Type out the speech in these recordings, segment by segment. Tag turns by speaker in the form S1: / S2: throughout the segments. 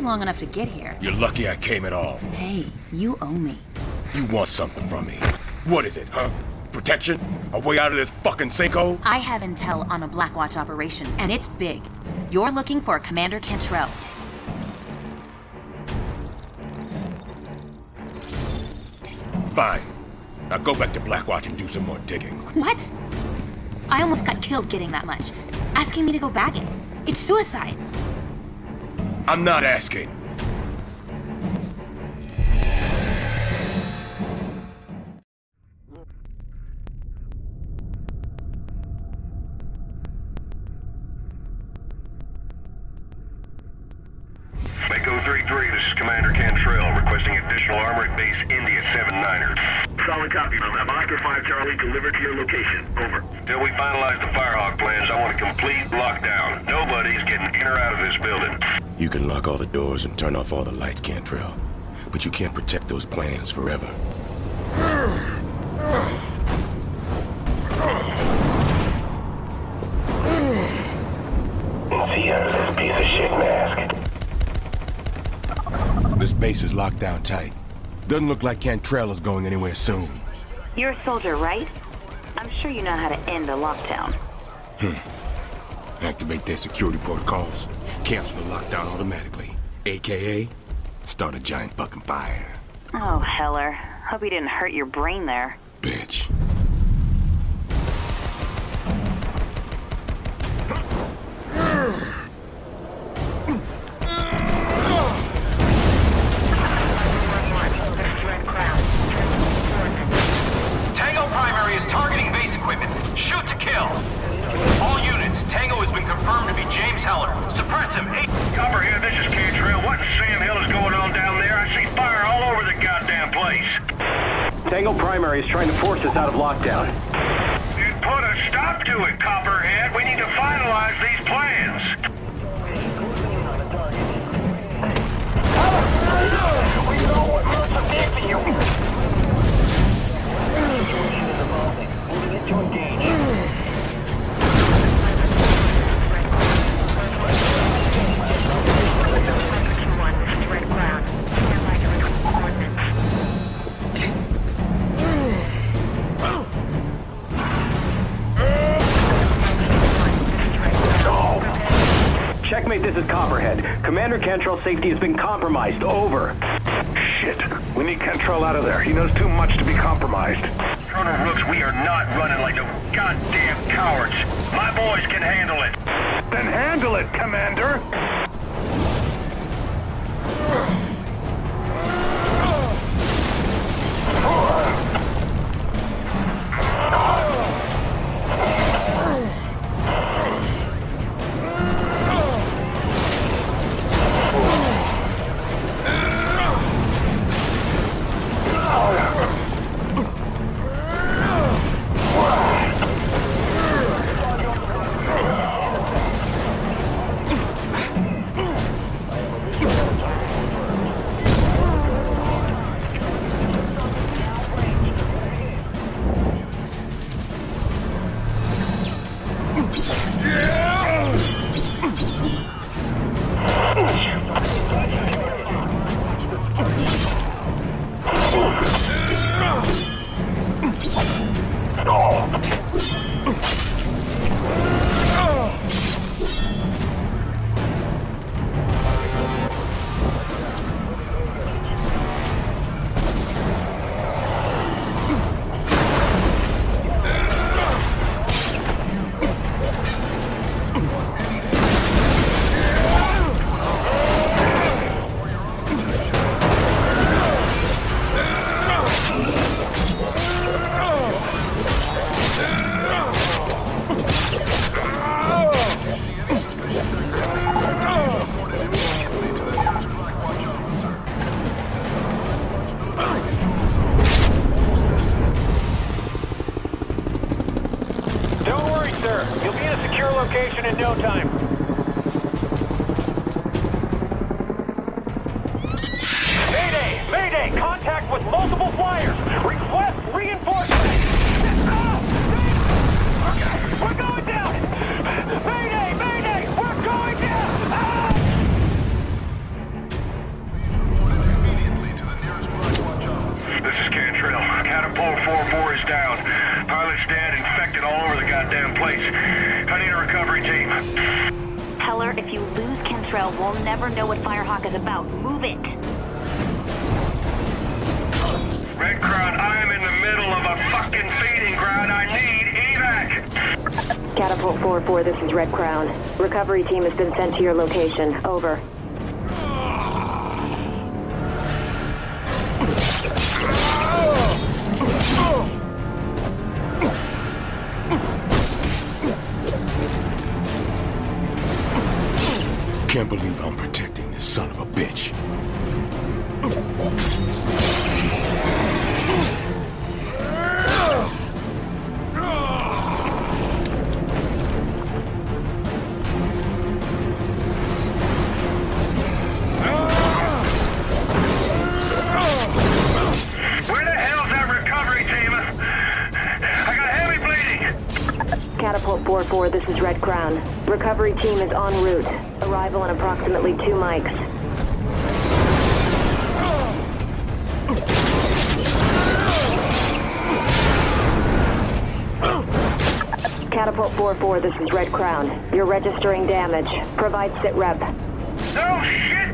S1: long enough to get here.
S2: You're lucky I came at all.
S1: Hey, you owe me.
S2: You want something from me. What is it, huh? Protection? A way out of this fucking sinkhole?
S1: I have intel on a Blackwatch operation, and it's big. You're looking for Commander Cantrell.
S2: Fine. Now go back to Blackwatch and do some more digging.
S1: What? I almost got killed getting that much. Asking me to go bag it. It's suicide.
S2: I'm not asking.
S3: Mako 3-3, this is Commander Cantrell, requesting additional armor at base India 7-9er.
S4: Solid copy, Mom. Have Oscar 5 Charlie delivered to your location. Over.
S3: Till we finalize the Firehawk plans, I want a complete lockdown. Nobody's getting in or out of this building.
S2: You can lock all the doors and turn off all the lights, Cantrell. But you can't protect those plans forever.
S4: See out this piece of shit mask.
S2: This base is locked down tight. Doesn't look like Cantrell is going anywhere soon.
S5: You're a soldier, right? I'm sure you know how to end a lockdown. Hmm.
S2: Activate their security protocols. Cancel the lockdown automatically. AKA, start a giant fucking fire.
S5: Oh, Heller. Hope he didn't hurt your brain there.
S2: Bitch.
S6: Tango Primary is
S4: trying to force us out of lockdown.
S3: You'd put a stop to it, Copperhead. We need to finalize these plans.
S4: Checkmate, Commander Cantrell's safety has been compromised. Over.
S7: Shit. We need Cantrell out of there. He knows too much to be compromised.
S3: Colonel Rooks, we are not running like no goddamn cowards. My boys can handle it.
S7: Then handle it, Commander!
S4: Location in no time.
S5: Firehawk is about. Move it.
S3: Red Crown, I am in the middle of a fucking feeding ground. I need evac.
S8: Catapult 4-4, this is Red Crown. Recovery team has been sent to your location. Over.
S2: Can't believe I'm protecting this son of a bitch.
S3: Where the hell's that recovery team? I got heavy bleeding.
S8: Catapult 4-4, this is Red Crown. Recovery team is en route. Arrival in approximately two mics. Catapult 4-4, this is Red Crown. You're registering damage. Provide sit rep.
S3: No shit,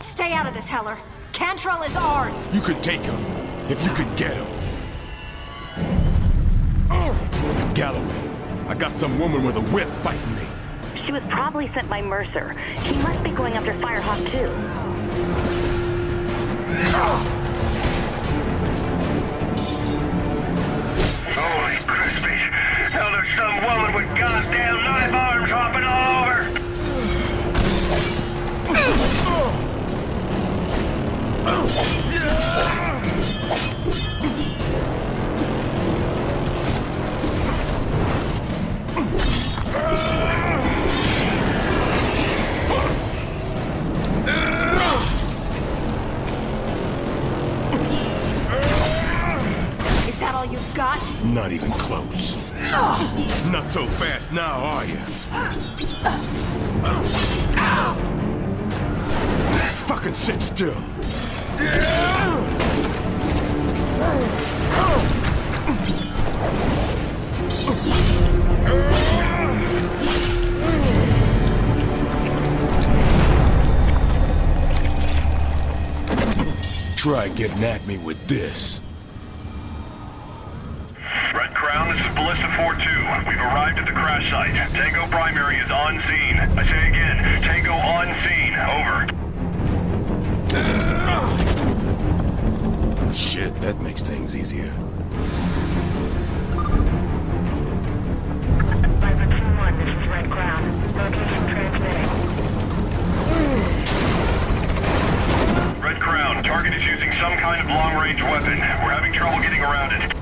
S1: Stay out of this, Heller. Cantrell is ours.
S2: You could take him, if you could get him. Galloway, I got some woman with a whip fighting me.
S5: She was probably sent by Mercer. He must be going after Firehawk, too.
S1: Ah!
S2: Not even close. Not so fast now, are you? Fucking sit still. Try getting at me with this.
S3: Red Crown, this is Ballista 4-2. We've arrived at the crash site. Tango Primary is on scene. I say again, Tango on scene. Over.
S2: Shit, that makes things easier.
S8: Viper 2-1, this is Red Crown. Location transmitting.
S3: Red Crown, target is using some kind of long-range weapon. We're having trouble getting around it.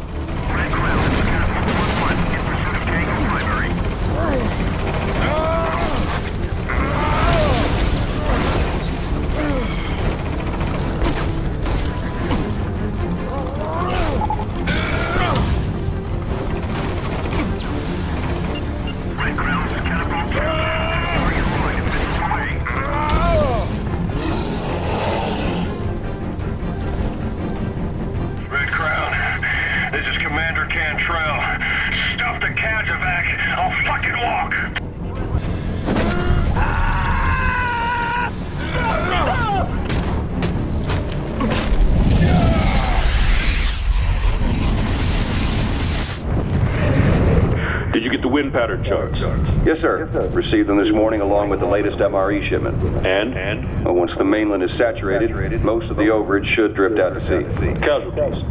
S9: Pattern charts.
S10: Yes, sir. Received them this morning along with the latest MRE shipment.
S9: And? And?
S10: Well, once the mainland is saturated, most of the overage should drift out to sea.
S9: Casualties.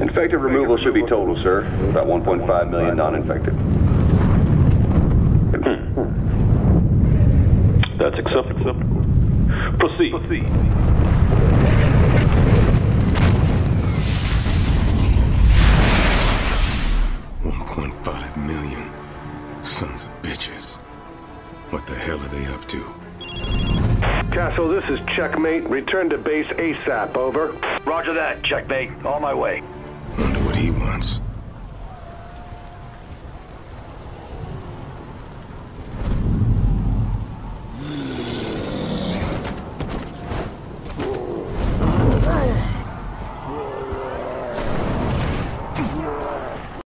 S10: Infected removal should be total, sir. About 1.5 million non-infected. Hmm.
S9: That's acceptable. Proceed. Proceed.
S2: Are they up to?
S7: Castle, this is Checkmate. Return to base ASAP, over.
S3: Roger that, checkmate. On my way.
S2: Wonder what he wants.